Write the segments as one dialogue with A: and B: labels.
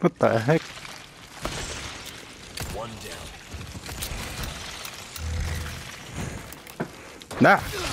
A: What the heck?
B: One down.
A: Nah.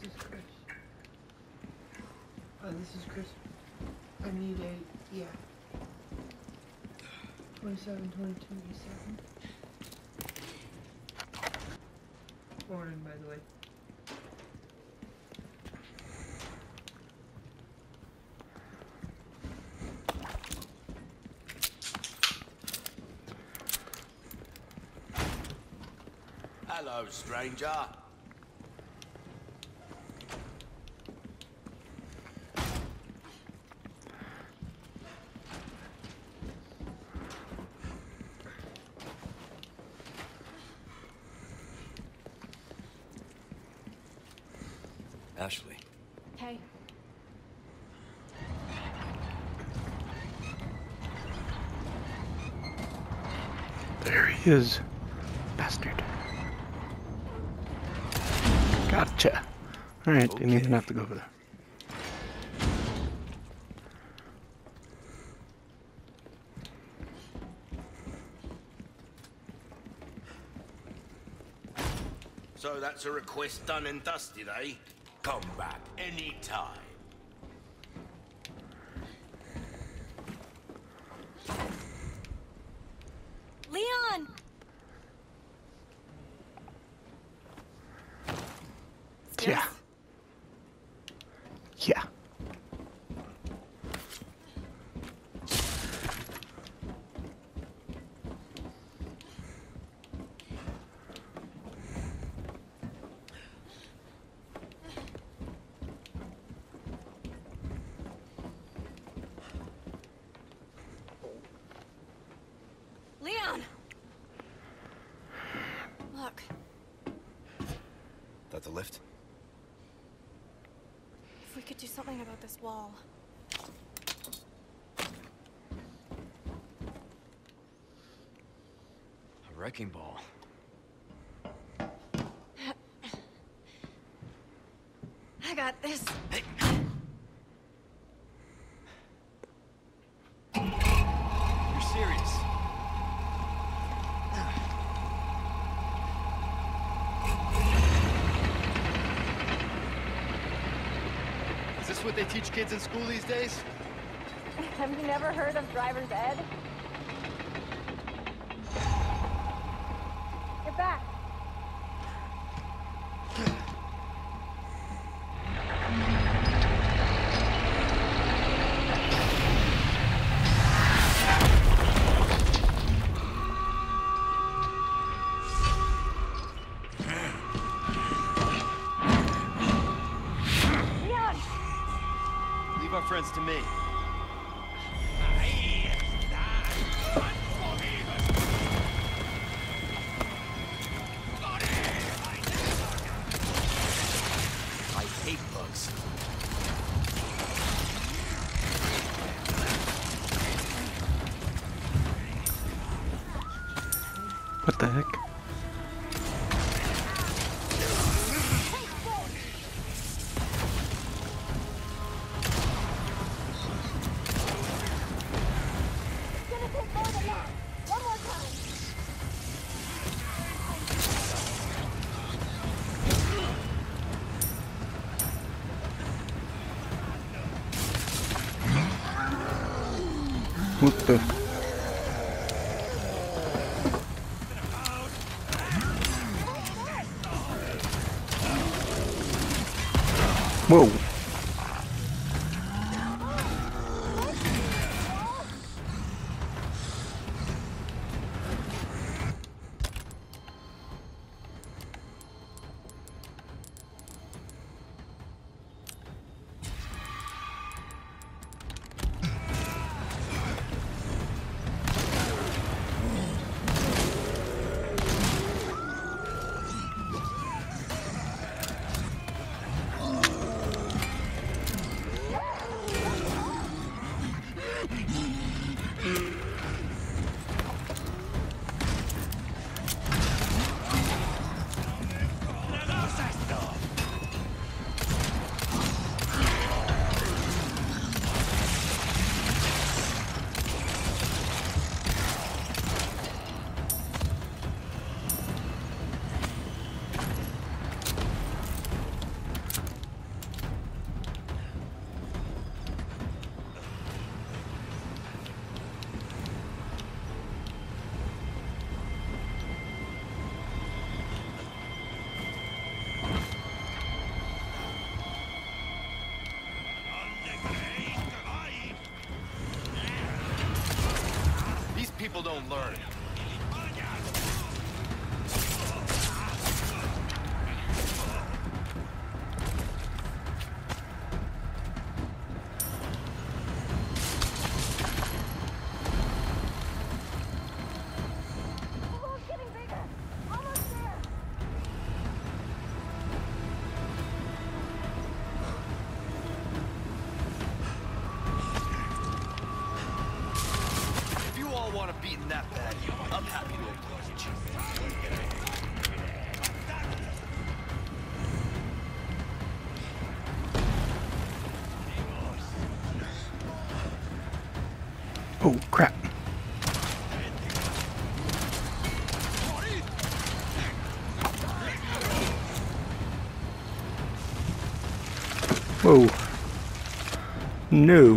C: This is Chris. Uh, this is Chris. I need a, yeah. 27, 22, 87. Morning, by the way.
B: Hello, stranger.
D: Ashley.
E: Hey,
A: There he is. Bastard. Gotcha. Alright, didn't even have to go over there.
B: So that's a request done and dusted, eh? Come back anytime.
E: Leon!
A: Yeah. Yeah.
E: Leon! Look,
D: That the lift?
E: if we could do something about this wall.
D: A wrecking ball. what they teach kids in school these days?
E: Have you never heard of driver's ed?
A: Puta. Uou. Whoa. No.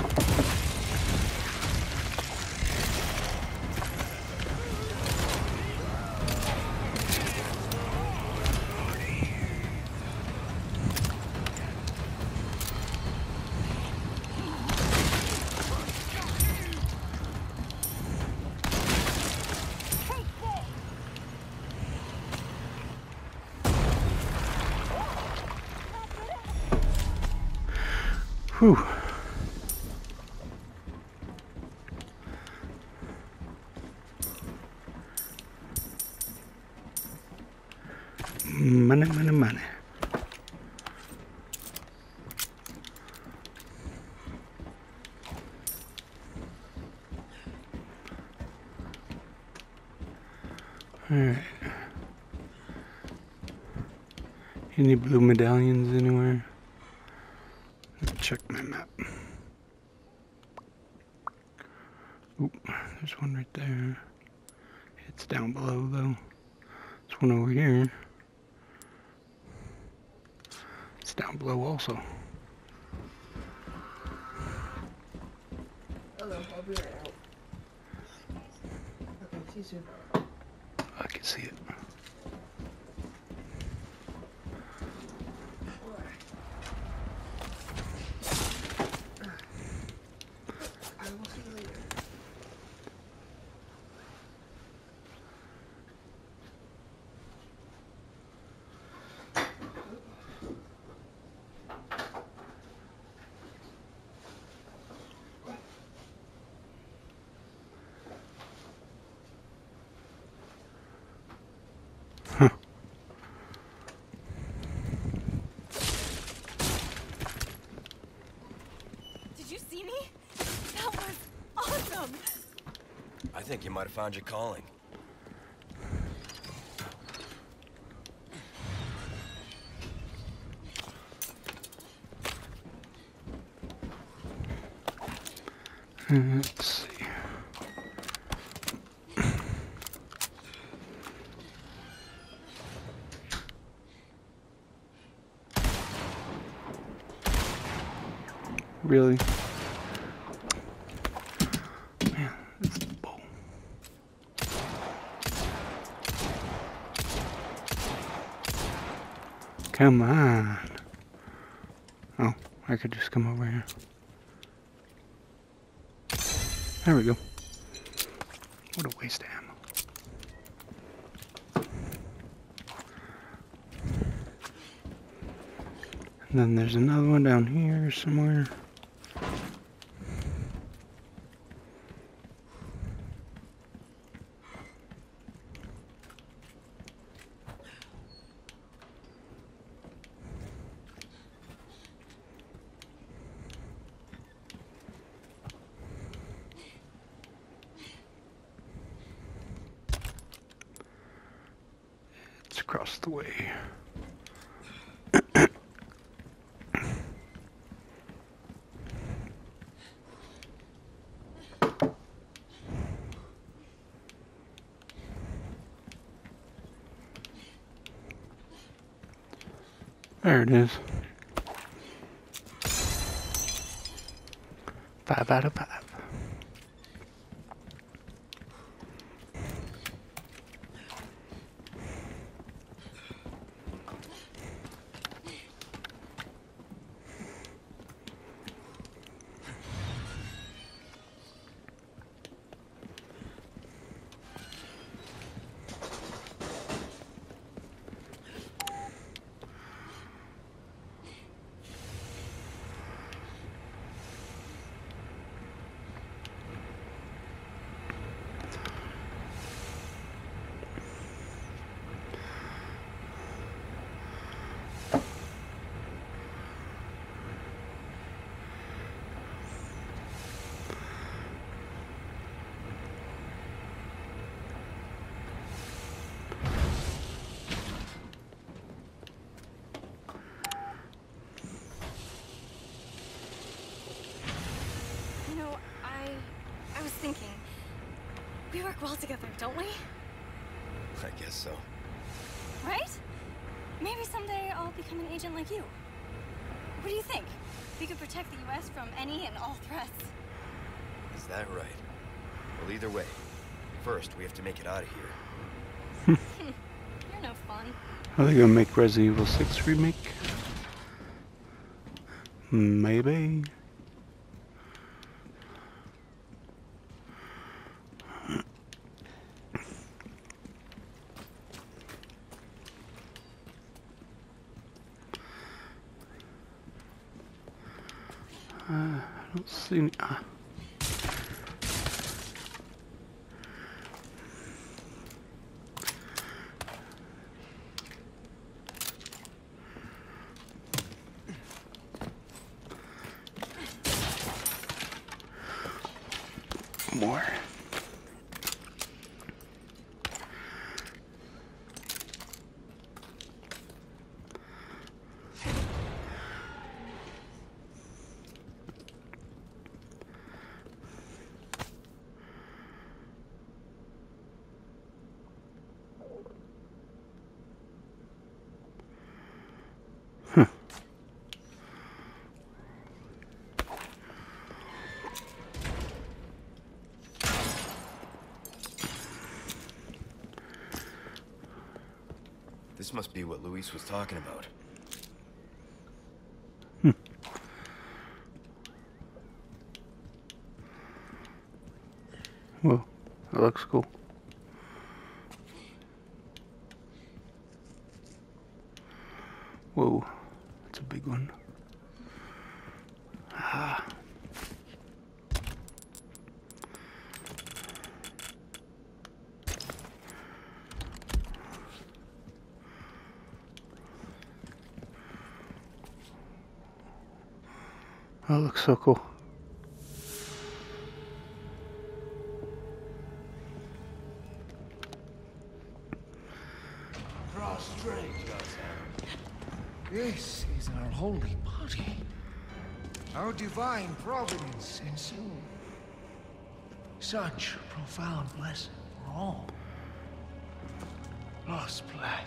A: Any blue medallions anywhere? Let's check my map. Oop, there's one right there. It's down below though. There's one over here. It's down below also.
C: Hello, I'll be right out. Okay, see you soon.
A: I can see it.
C: I will see you later.
E: Did you see me? That was awesome.
D: I think you might have found your calling.
A: Let's see. Really? Come on. Oh, I could just come over here. There we go. What a waste of ammo. And then there's another one down here somewhere. It's across the way. There it is. Five out of five.
E: You know, I I was thinking. We work well together, don't we?
D: I guess so.
E: Right? Maybe someday I'll become an agent like you. What do you think? We could protect the US from any and all threats.
D: Is that right? Well, either way, first we have to make it out of here.
E: You're no fun.
A: Are they gonna make Resident Evil 6 remake? Maybe. Uh, I don't see any. ah. More.
D: This must be what Luis was talking about. Hmm.
A: Whoa, that looks cool. Whoa, that's a big one. Ah.
F: Yourself. This is our holy body. Our divine providence ensue. Such profound blessing for all. Lost Black.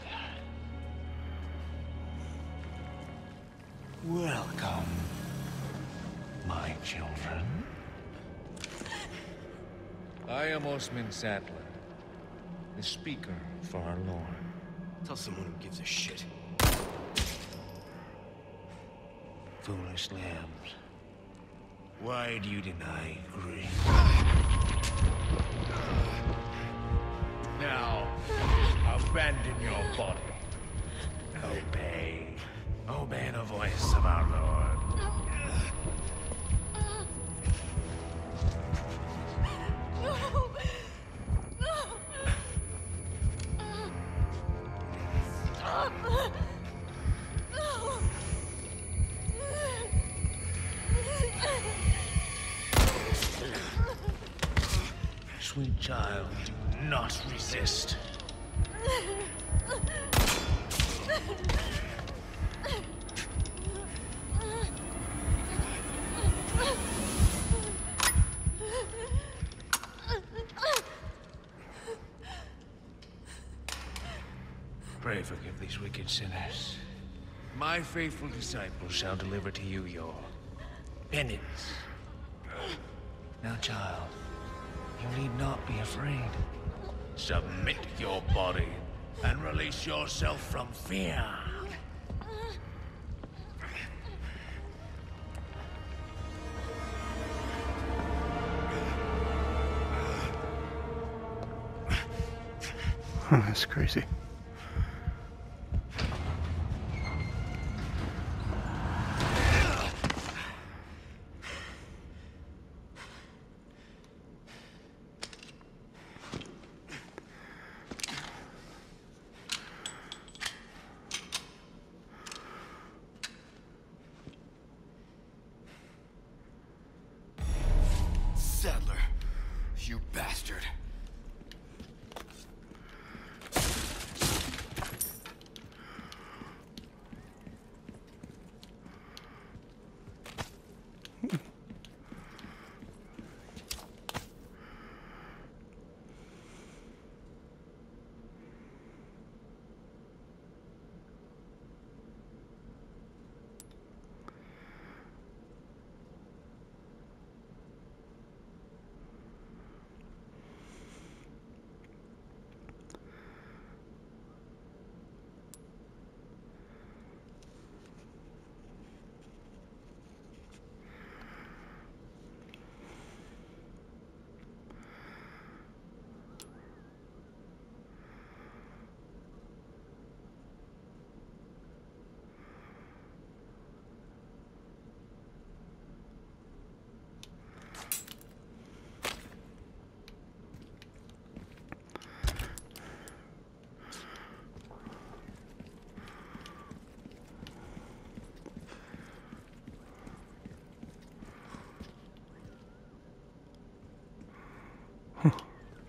F: Am Osmund Saddler, the speaker for our Lord.
D: Tell someone who gives a shit.
F: Foolish lambs. Why do you deny grace? Now, abandon your body. Obey. Obey the voice of our Pray forgive these wicked sinners. My faithful disciples shall deliver to you your penance. Now, child, you need not be afraid. Submit your body and release yourself from fear.
A: Oh, that's crazy.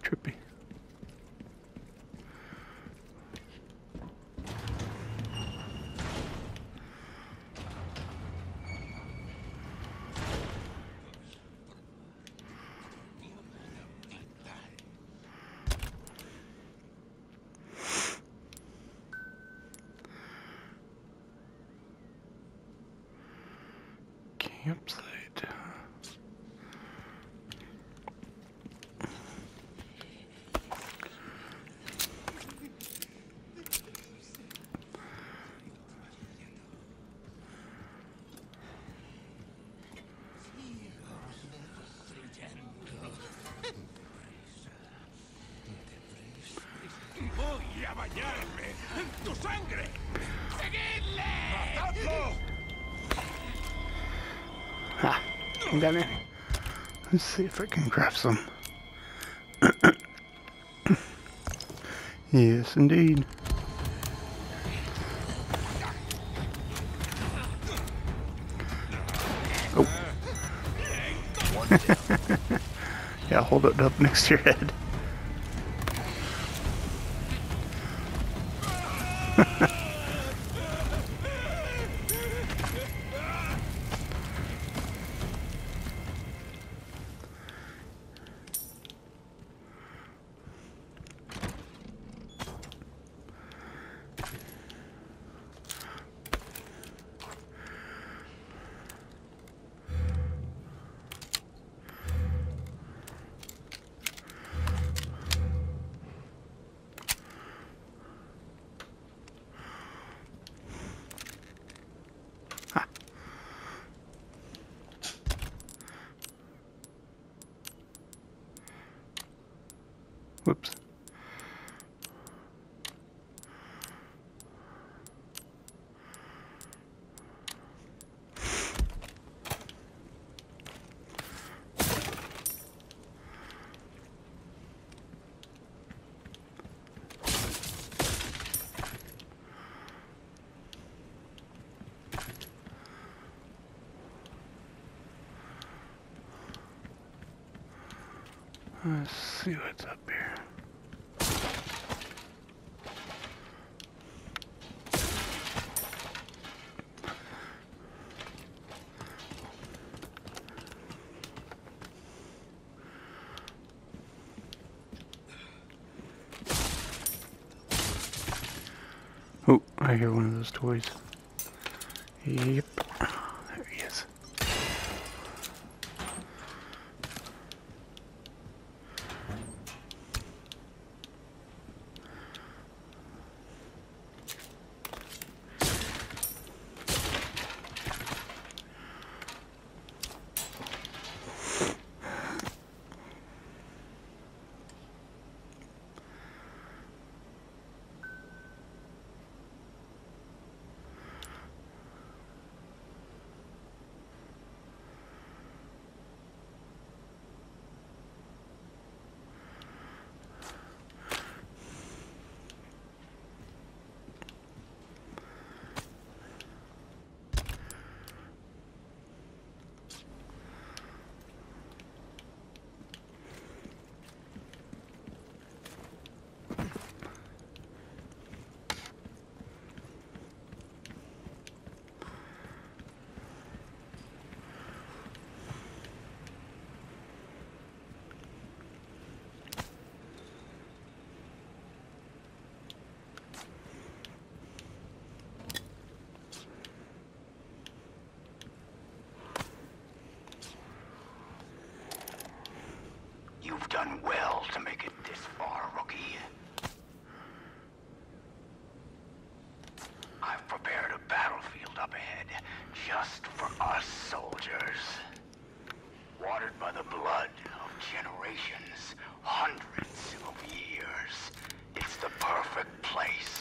D: Trippy.
G: A bañarme en tu sangre. ¡Seguidle! ¡Matadlo!
A: Ha! Ah, I'm gonna. Let's see if I can craft some. yes, indeed. Oh. Yeah, hold it up next to your head. Let's see what's up here. Oh, I hear one of those toys. Yep.
G: You've done well to make it this far, rookie. I've prepared a battlefield up ahead just for us soldiers. Watered by the blood of generations, hundreds of years. It's the perfect place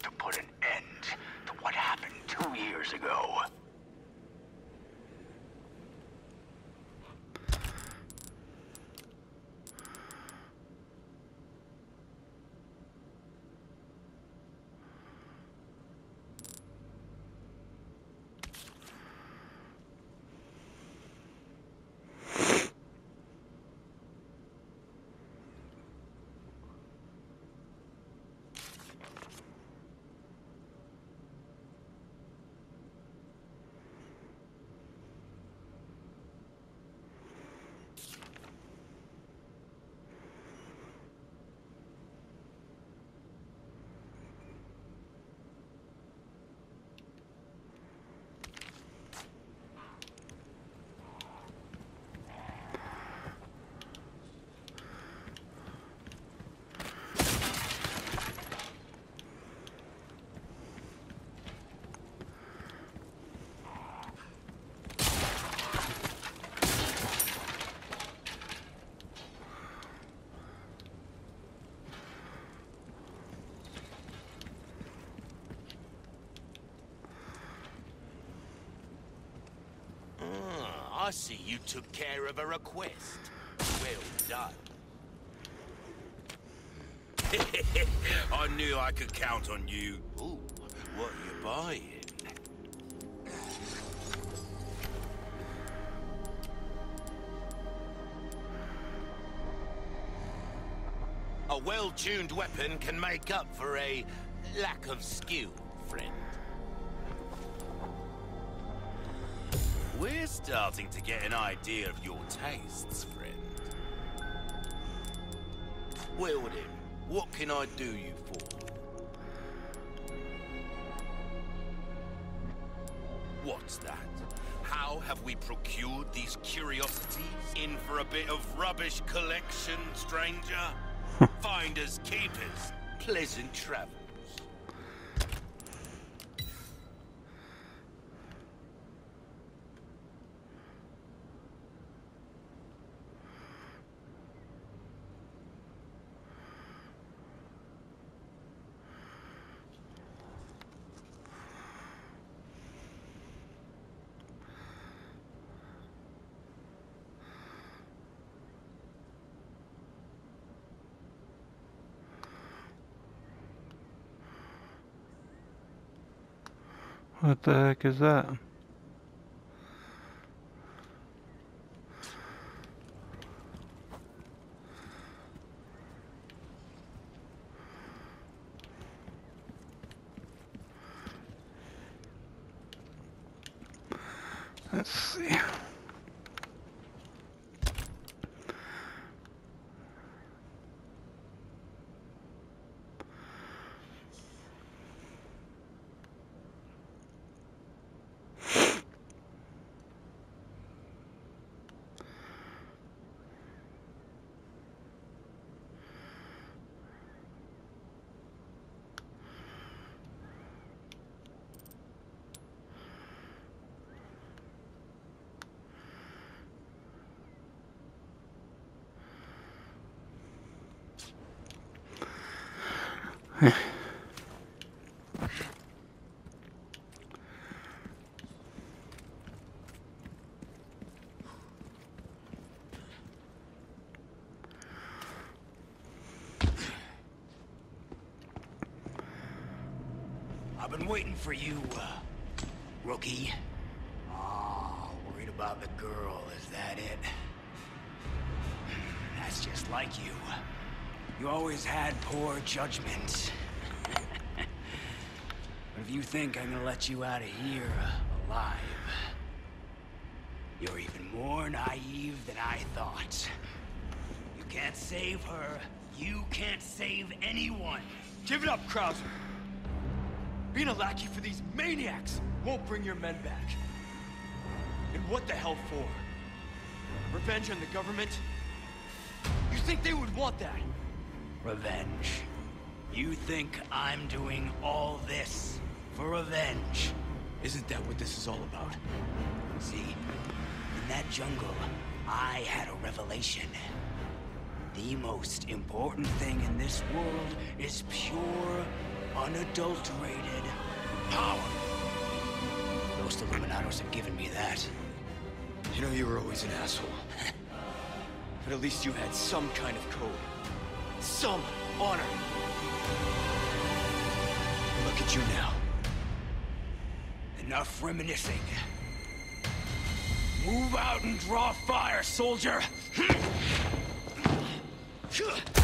G: I see you took care of a request. Well done. I knew I could count on you. Ooh, what are you buying? A well-tuned weapon can make up for a lack of skill, friend. We're starting to get an idea of your tastes, friend. Well then, what can I do you for? What's that? How have we procured these curiosities? In for a bit of rubbish collection, stranger? Finders keepers. Pleasant travels.
A: What the heck is that? Let's see.
G: I've been waiting for you, uh, rookie. Oh, worried about the girl, is that it? That's just like you. You always had poor judgment. but if you think I'm gonna let you out of here uh, alive, you're even more naive than I thought. You can't save her. You can't save anyone.
D: Give it up, Krauser. Being a lackey for these maniacs won't bring your men back. And what the hell for? Revenge on the government? You think they would want that?
G: Revenge. You think I'm doing all this for revenge?
D: Isn't that what this is all about?
G: See, in that jungle, I had a revelation. The most important thing in this world is pure, unadulterated power. Los Illuminados have given me that.
D: You know you were always an asshole. but at least you had some kind of code. Some honor. Look at you now.
G: Enough reminiscing. Move out and draw fire, soldier!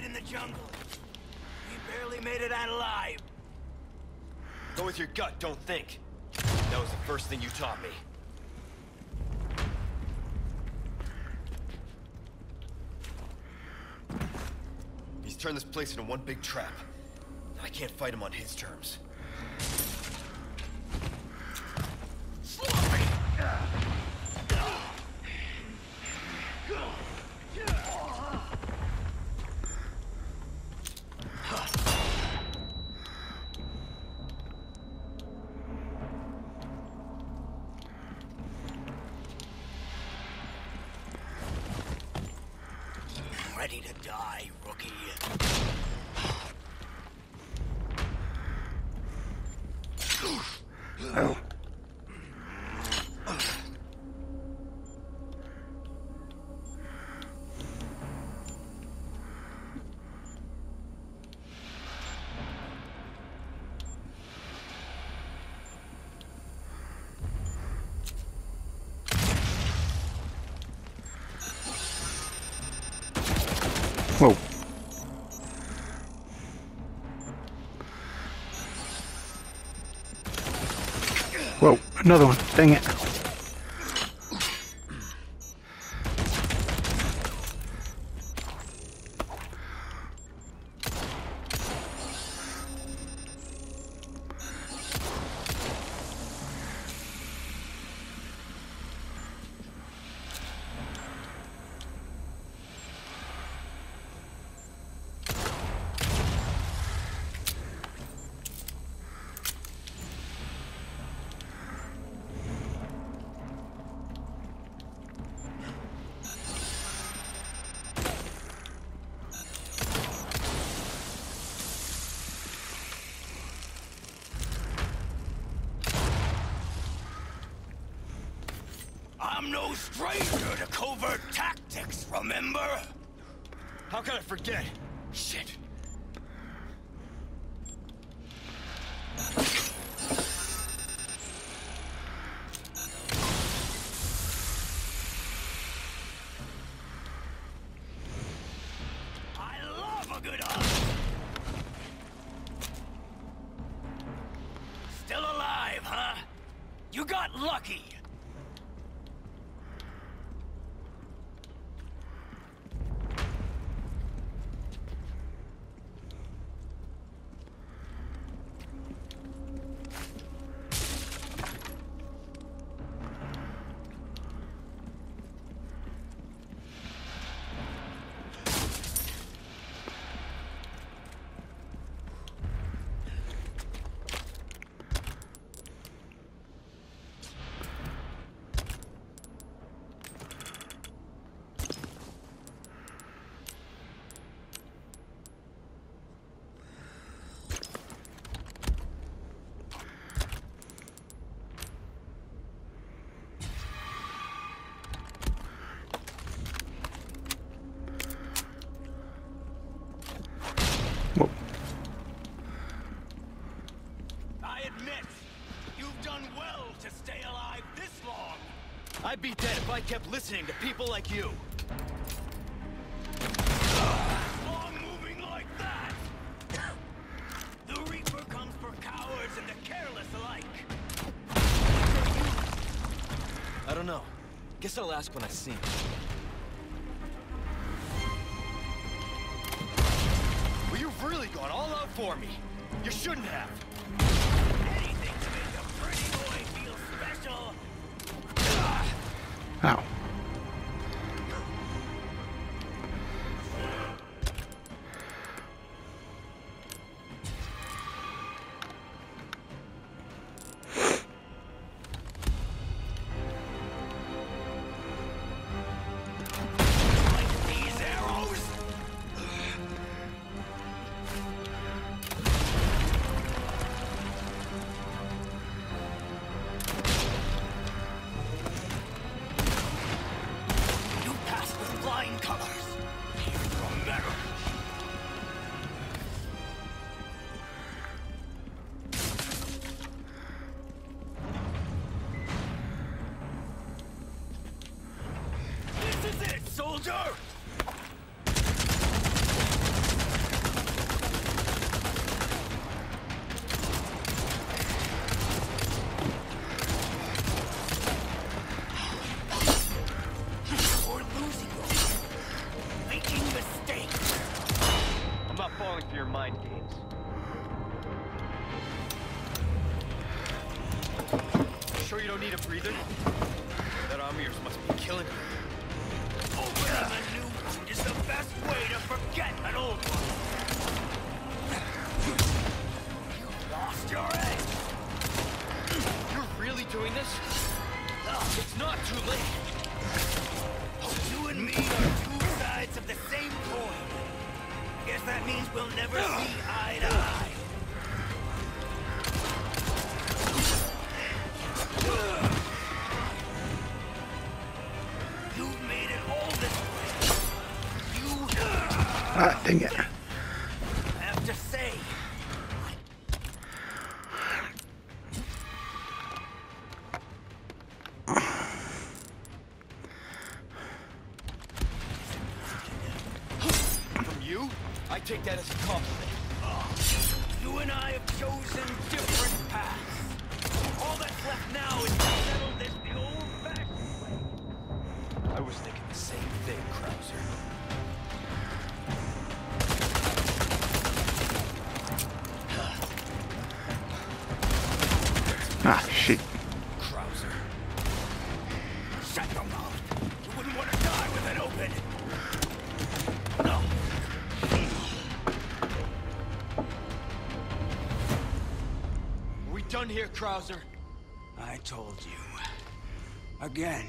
H: In the jungle? We barely made it out alive.
D: Go with your gut, don't think. That was the first thing you taught me. He's turned this place into one big trap. I can't fight him on his terms.
G: Another one. Dang it.
D: I kept listening to people like you.
G: Long moving like that! The Reaper comes for cowards and the careless alike.
D: I don't know. Guess I'll ask when I see him. Well, you've really gone all out for me. You shouldn't have. Don't need a breather? That yours must be killing you.
G: Opening a new wound is the best way to forget an old one. You lost your edge.
D: You're really doing this? It's not too late.
G: You and me are two sides of the same coin. Guess that means we'll never see eye to eye.
I: We Krauser?
G: I told you. Again.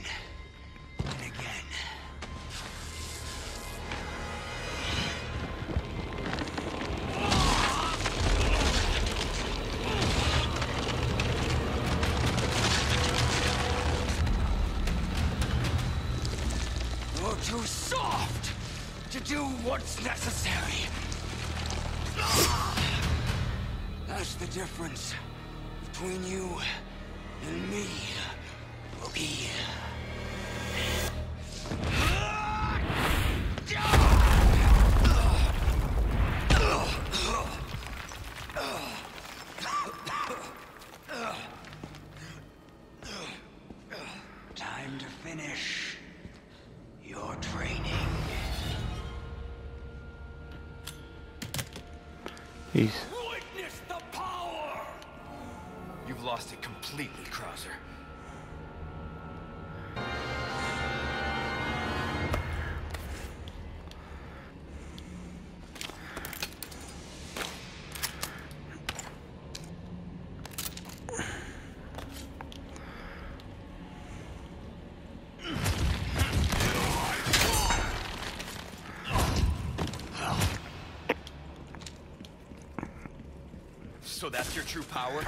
D: So that's your true power?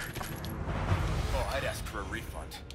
D: Oh, I'd ask for a refund.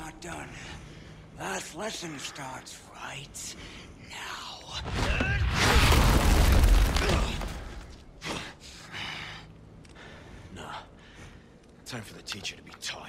A: not done. Last lesson starts right now.
D: Nah. Time for the teacher to be taught.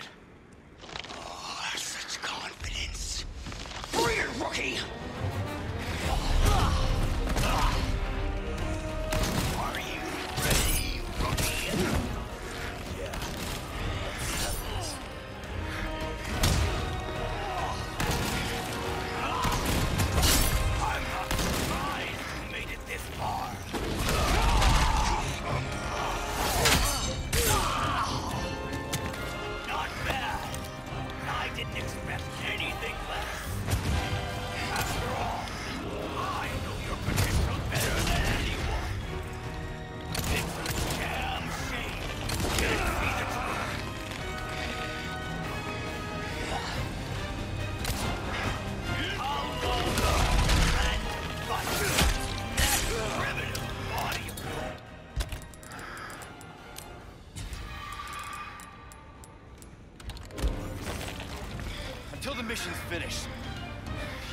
J: mission's finished.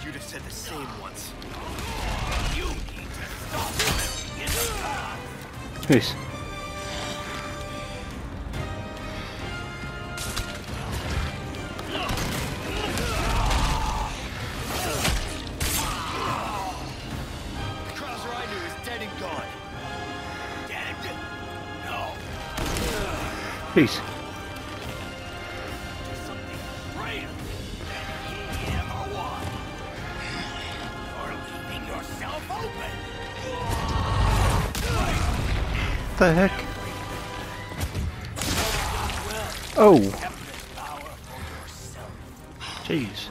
J: You'd have said the same once.
A: You need to stop him.
G: Peace.
D: the
G: heck? Oh! Jeez.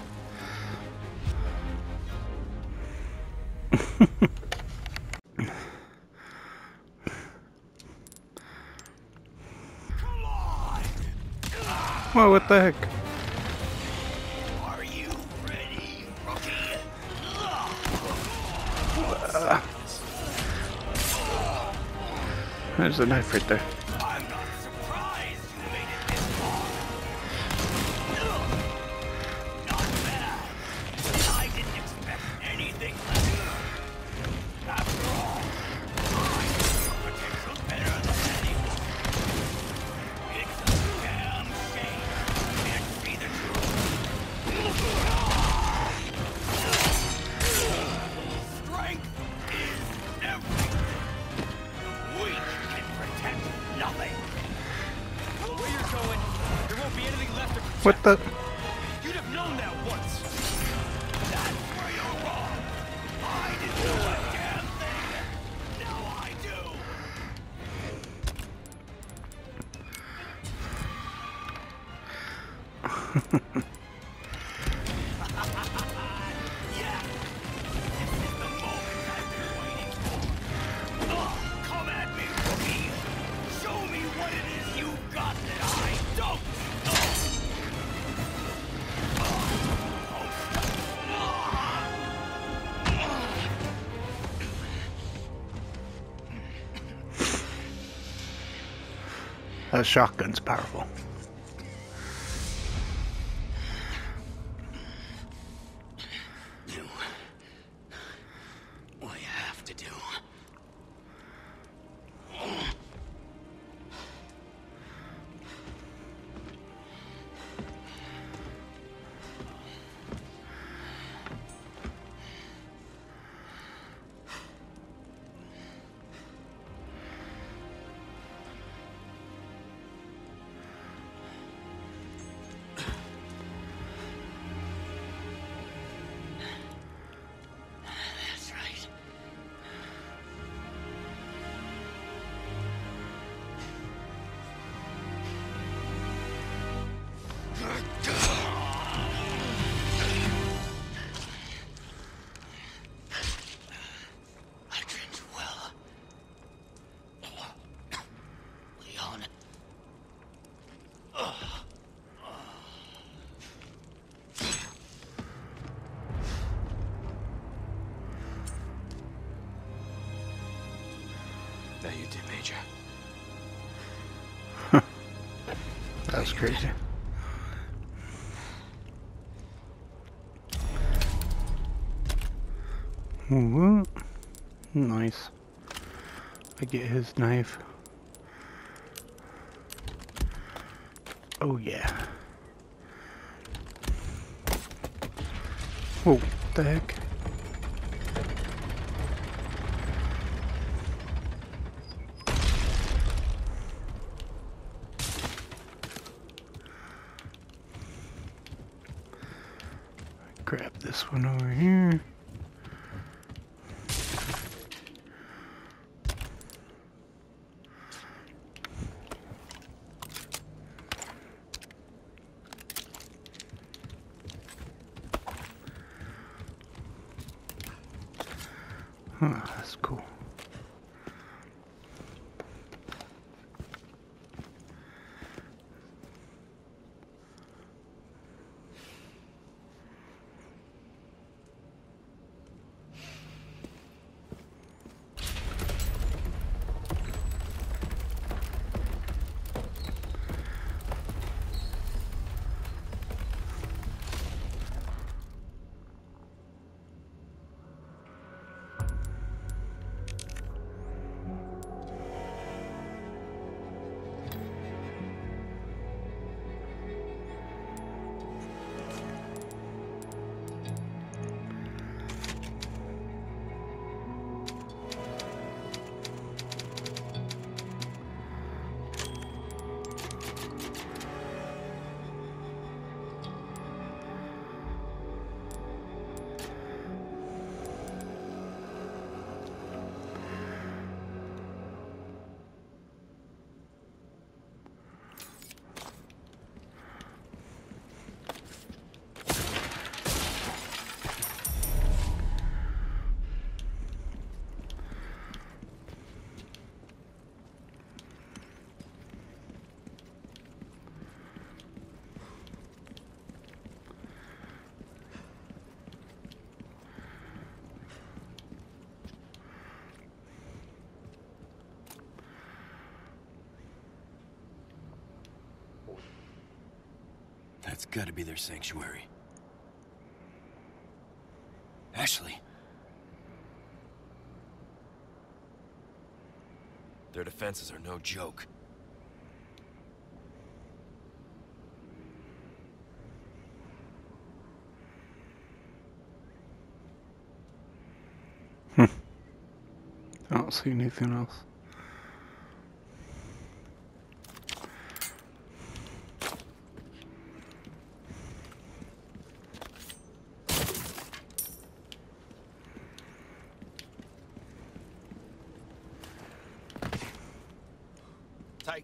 G: well, what the heck? There's a knife right there.
A: a
G: shotgun's powerful.
A: You
D: did, Major.
A: That was crazy. Ooh, nice. I get his knife. Oh yeah. Whoa, what the heck? That's
K: gotta be their sanctuary. Ashley. Their defenses are no joke. Hmm.
A: I don't see anything else.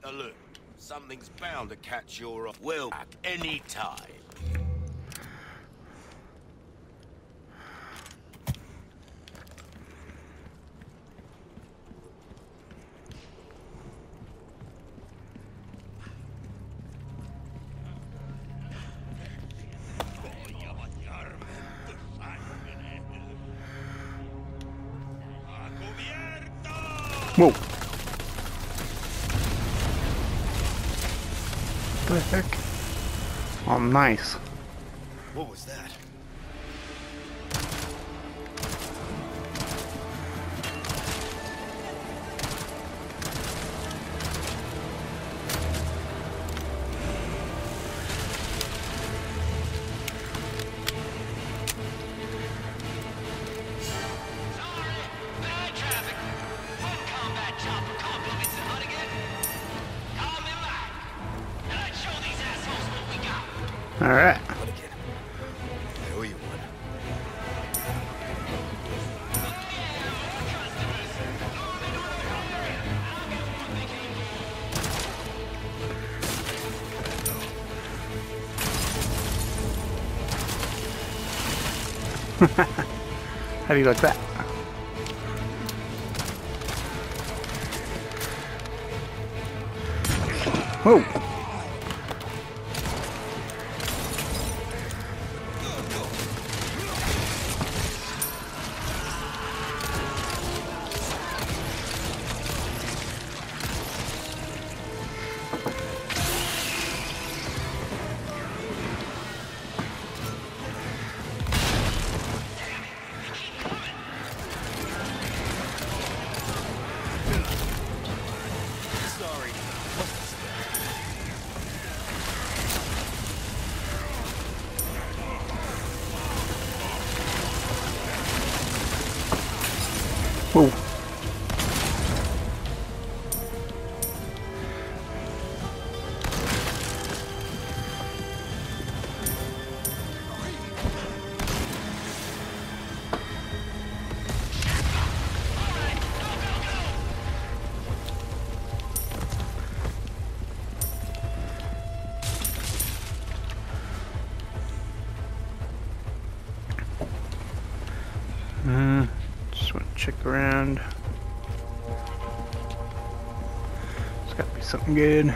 B: Take a look. Something's bound to catch your eye. Well, at any time.
A: Whoa. The heck? Oh, nice.
K: What was that?
A: How do you like that?
G: Good.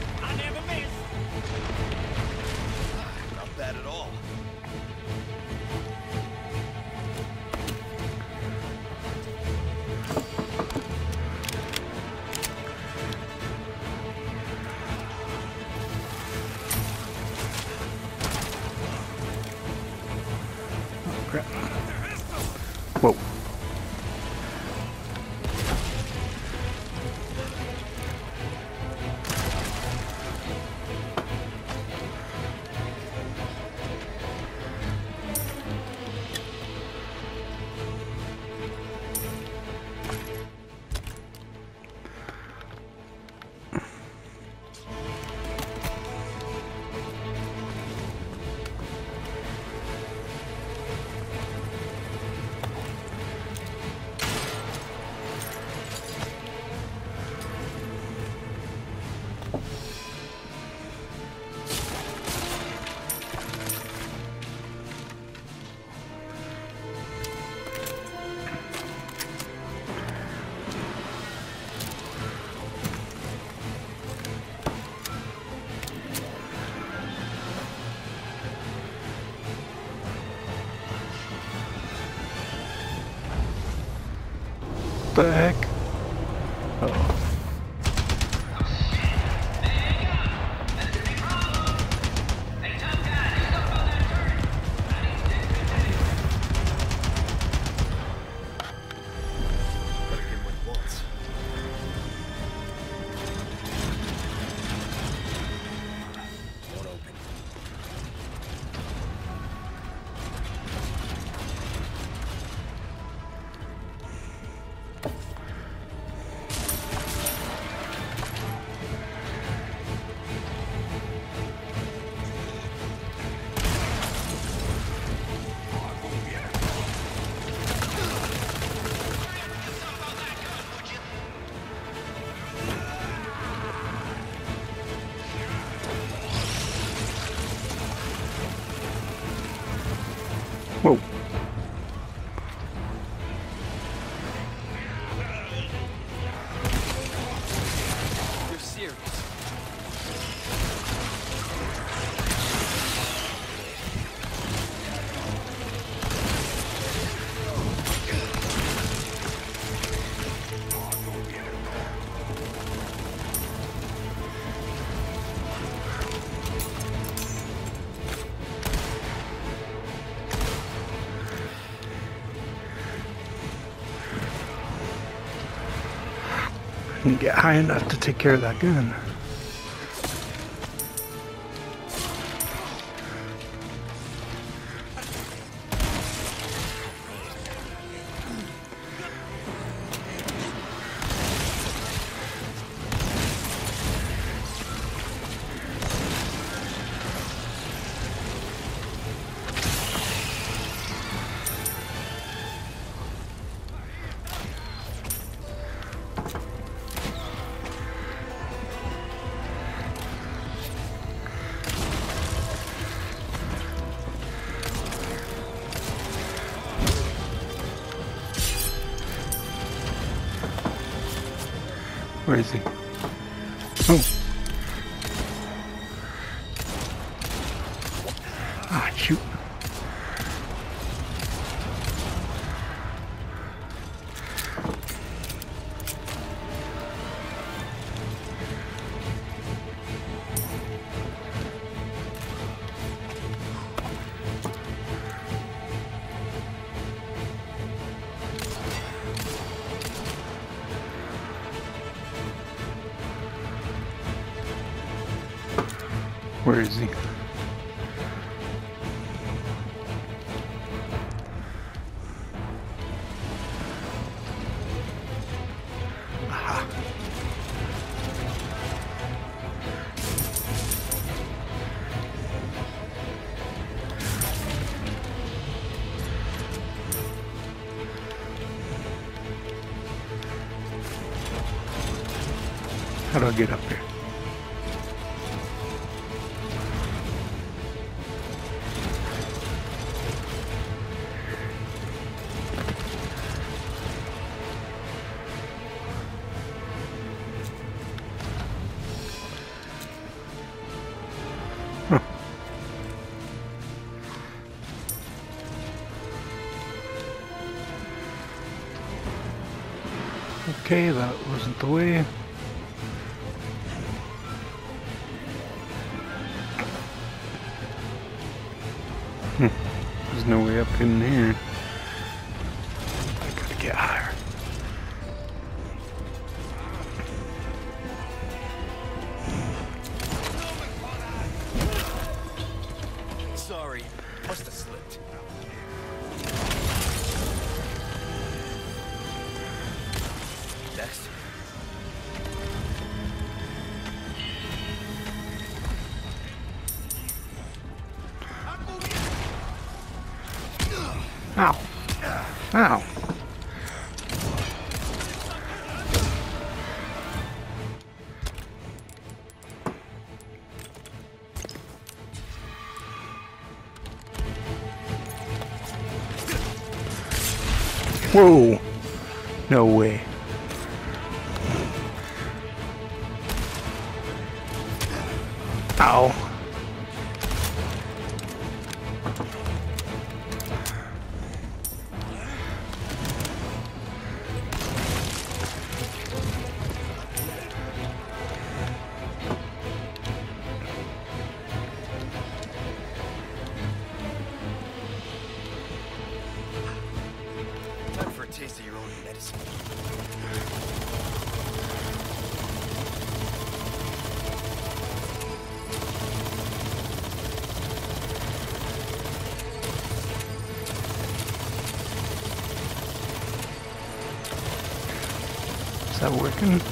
A: The
G: heck?
A: and get high enough to take care of that gun. Okay, that wasn't the way. Hmm. There's no way up in here. working.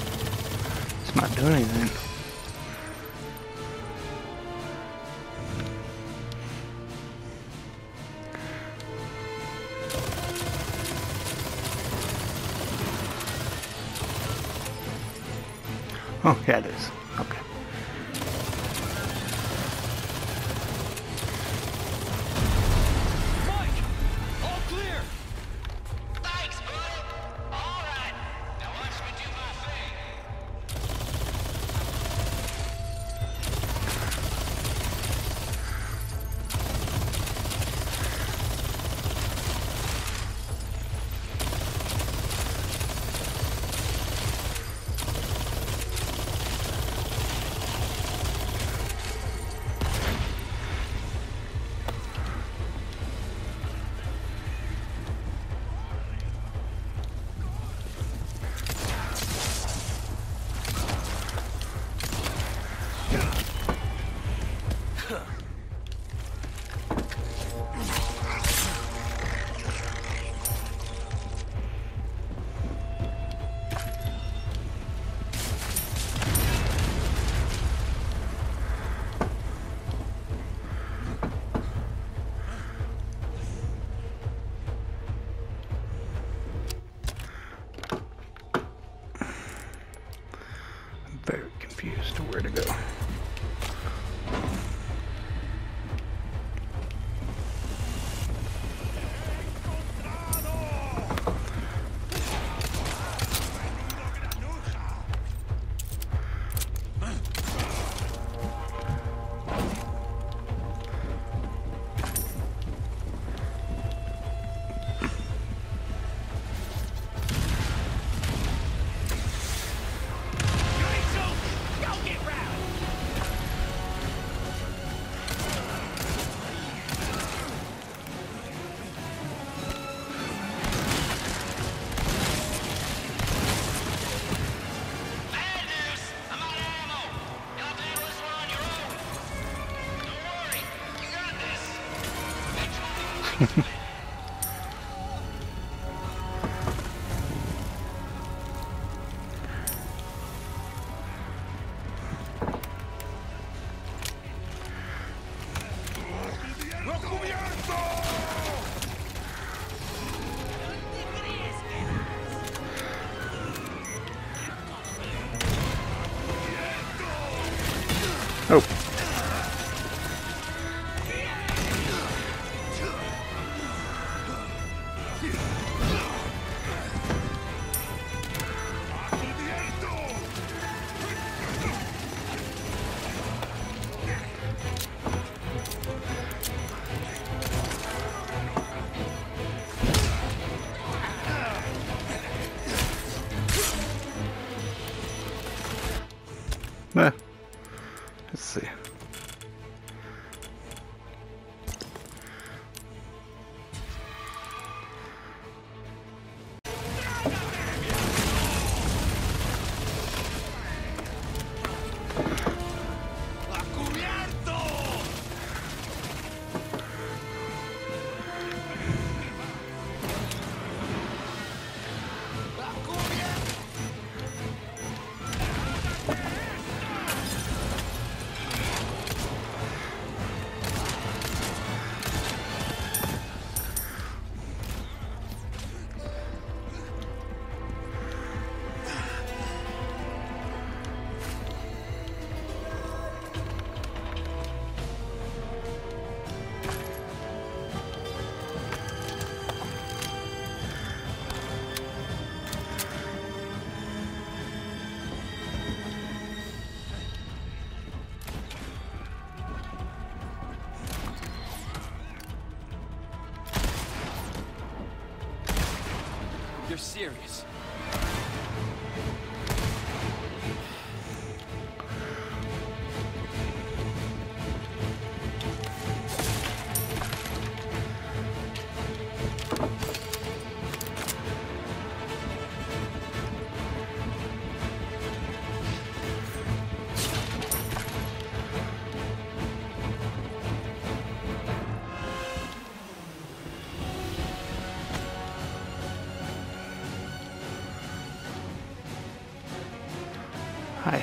A: Oh.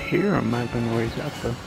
A: I hear him mapping where he's at though.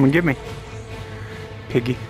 A: Come and get me. Piggy.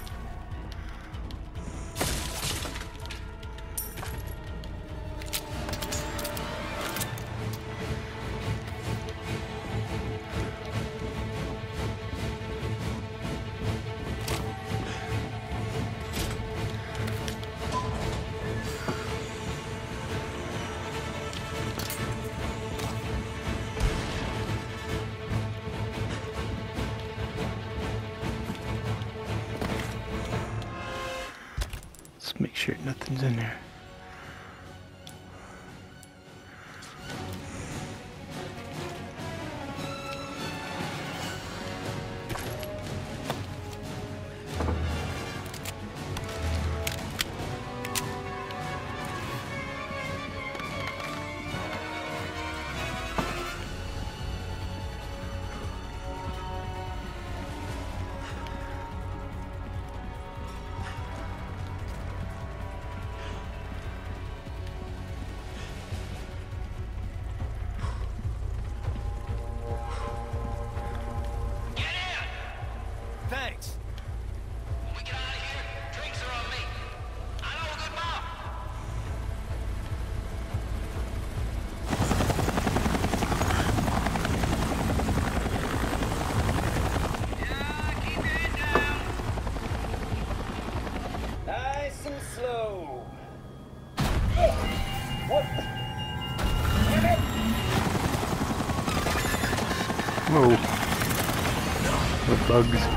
A: bugs.